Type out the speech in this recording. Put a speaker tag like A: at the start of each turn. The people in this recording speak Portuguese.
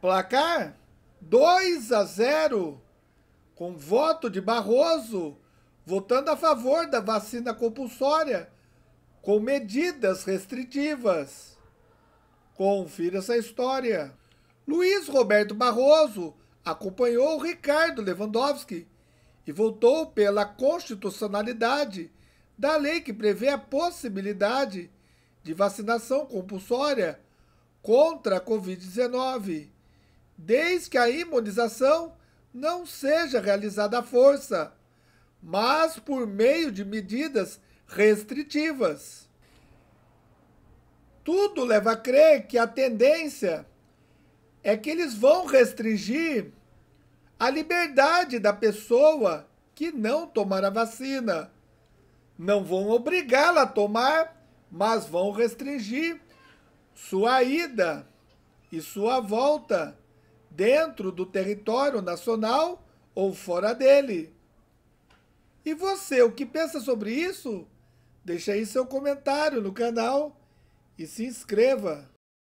A: Placar 2 a 0, com voto de Barroso, votando a favor da vacina compulsória, com medidas restritivas. Confira essa história. Luiz Roberto Barroso acompanhou Ricardo Lewandowski e votou pela constitucionalidade da lei que prevê a possibilidade de vacinação compulsória contra a Covid-19, desde que a imunização não seja realizada à força, mas por meio de medidas restritivas. Tudo leva a crer que a tendência é que eles vão restringir a liberdade da pessoa que não tomar a vacina. Não vão obrigá-la a tomar, mas vão restringir sua ida e sua volta dentro do território nacional ou fora dele. E você, o que pensa sobre isso? Deixe aí seu comentário no canal e se inscreva.